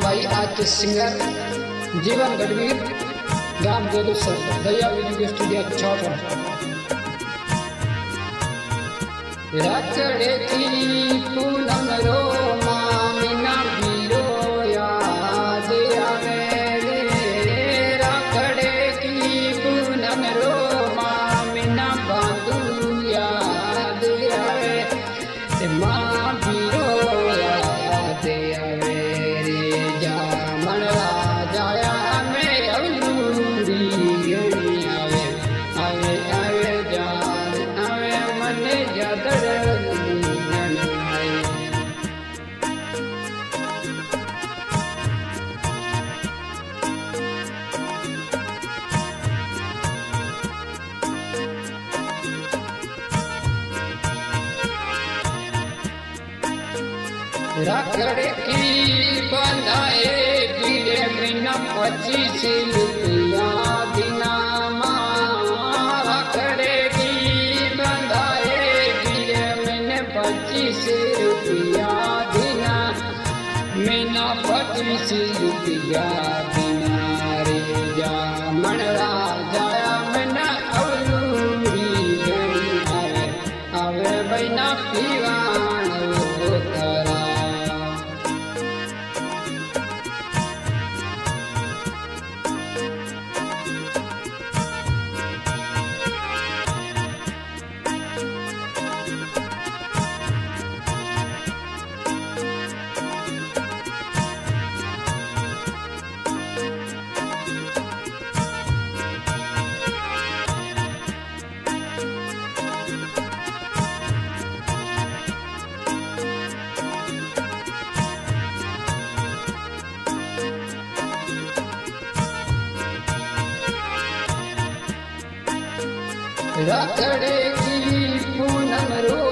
भाई आज singer Jeevan Gadhvir, Ram Golu sir दया म्यूज़िक स्टूडियो छापर रखड़े थी पूनम रो मामिना बीरो याद आवे रखड़े की पूनम रो मामिना बांधू, याद आवे। माँ रखड़े की बनाए दिले बिना पच्चीस रुपया बिना रखड़े की बनाए दिले मैंने पच्चीस रुपया बिना। मैना पच्चीस रुपया बिना। रखड़े की पूनम रो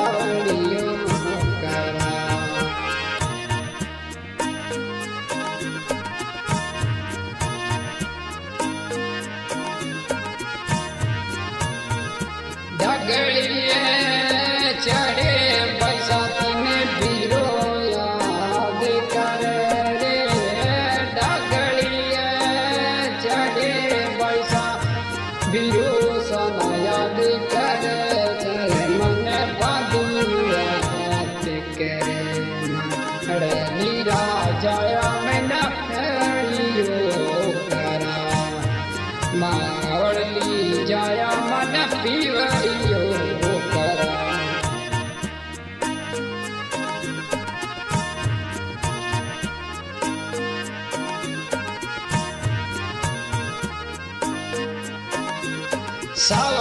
pasaba.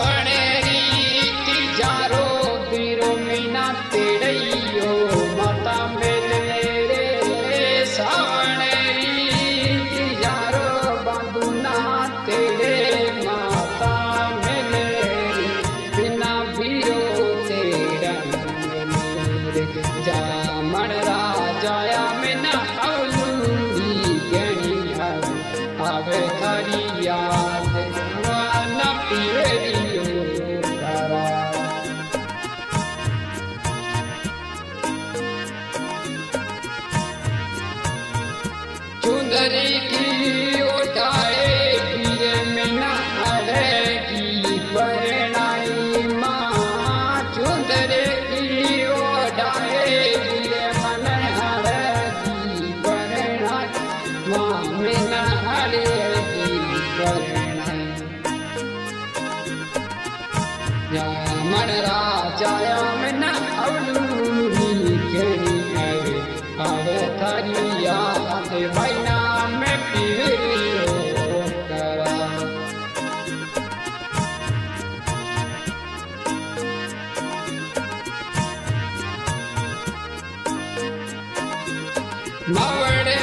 मोमिन हरे की शरण रामण राजा यमन अवलूही करी अरे अवतरिया भैया में पीरियो करा मवड़े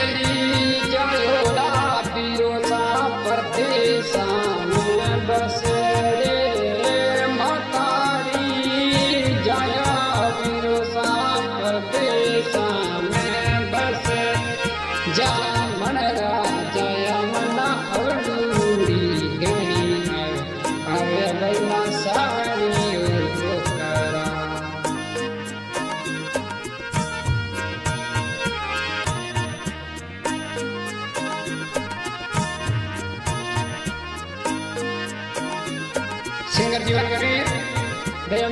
सिंगर जीवन कबीर दया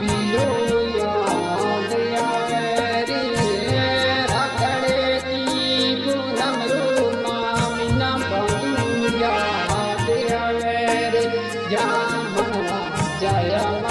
बिलो याद आवे रे। रखड़ की पूनम रो रे। जा मन जया